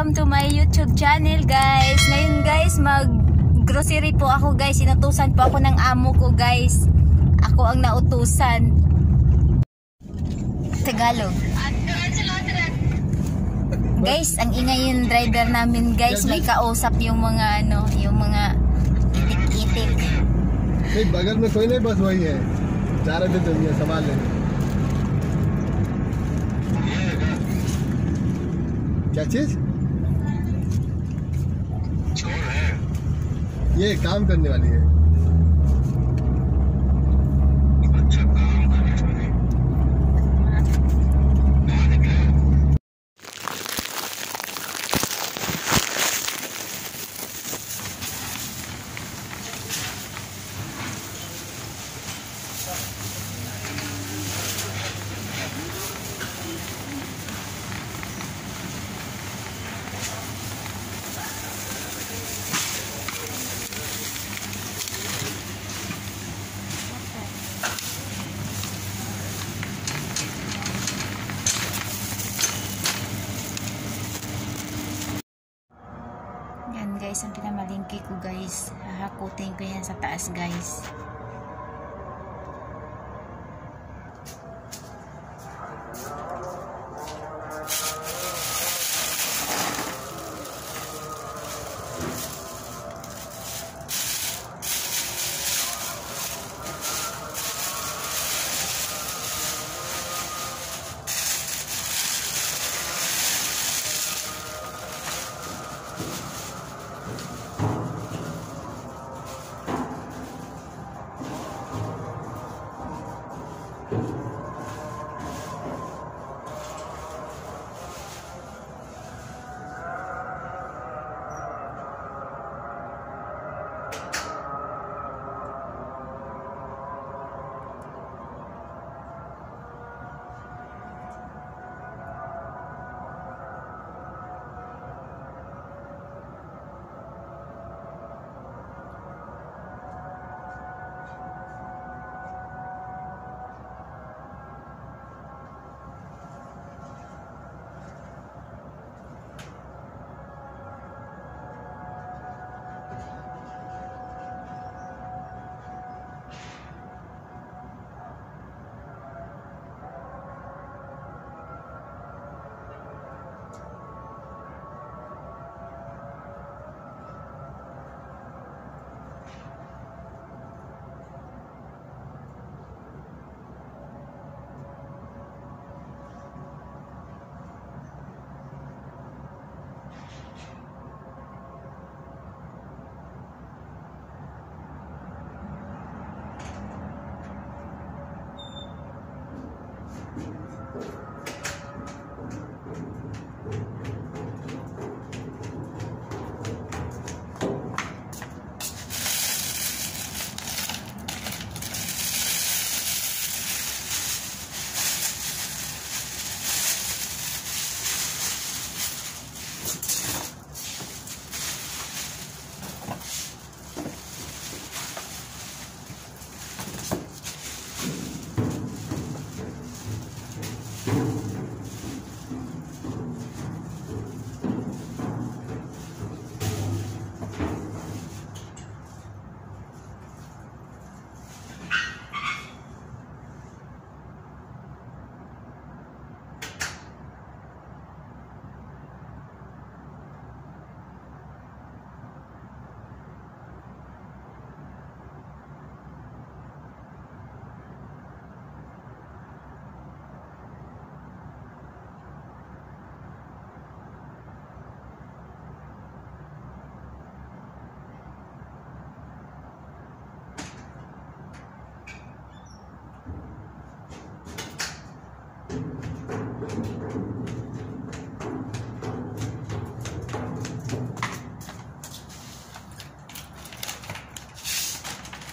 Welcome to my YouTube channel guys. Ngayon guys, mag grocery po ako guys. Inutusan po ako ng amo ko guys. Ako ang nautusan. Tagalog. Guys, ang ingay yung driver namin guys. May kausap yung mga ano, yung mga itik-itik. नहीं बगल में कोई नहीं बस वही है जा रहे थे दुनिया संभाल लेंगे क्या चीज ये काम करने वाली है। Guys, ang pinamalingki ko guys. Hahakutin ko yan sa taas guys.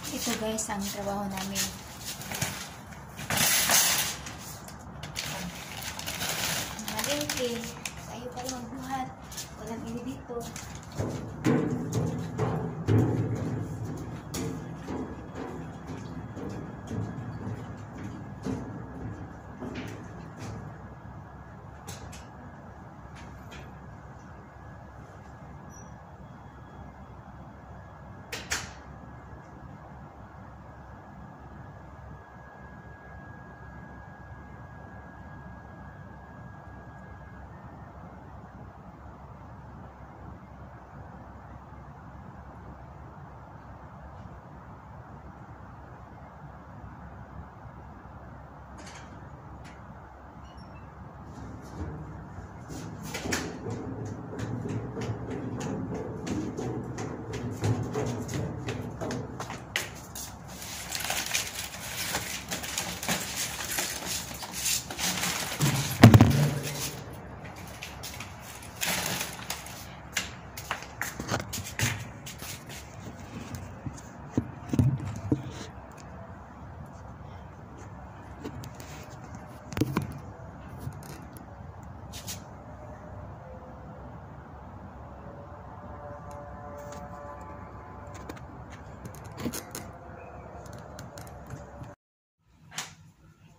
Ito guys ang trabaho namin. Malingki. Tayo pa magbuhat. Walang ini dito.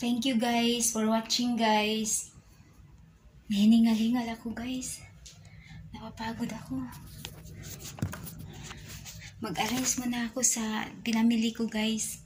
Thank you guys for watching guys. Nahiningal-hingal ako guys. Napapagod ako. Mag-arise muna ako sa pinamili ko guys.